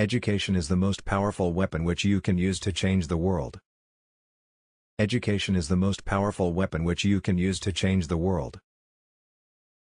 Education is the most powerful weapon which you can use to change the world. Education is the most powerful weapon which you can use to change the world.